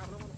carro.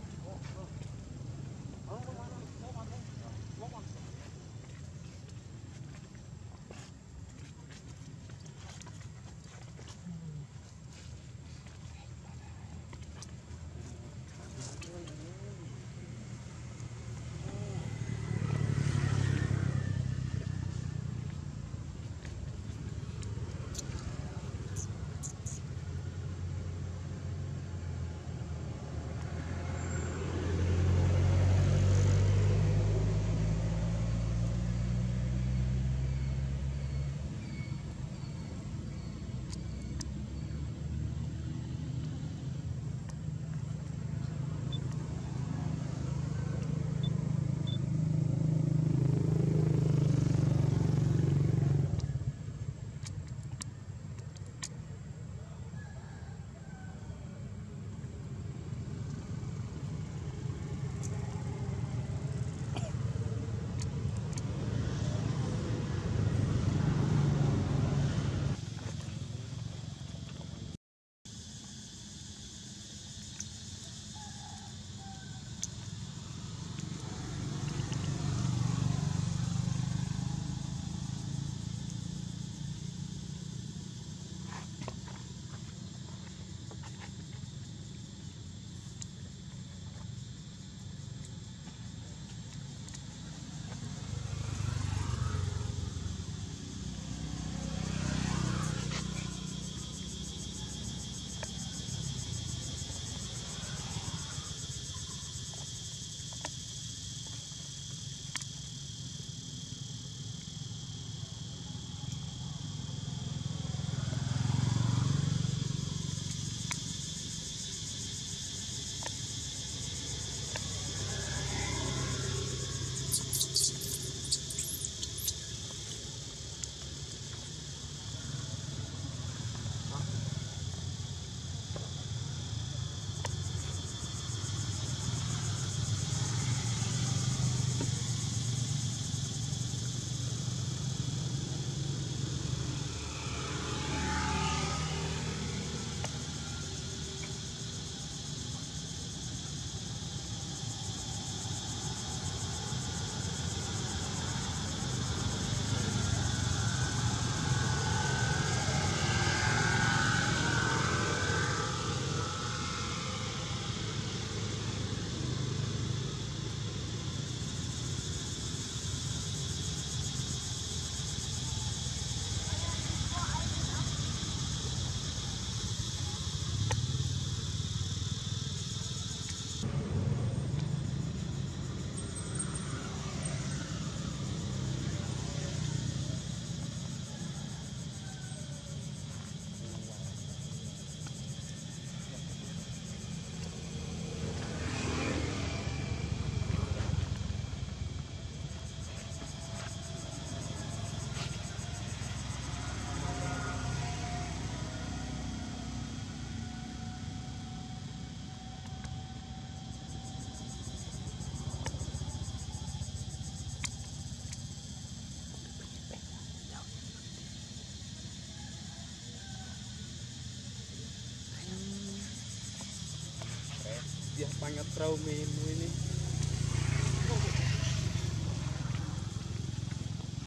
Sangat trauma ini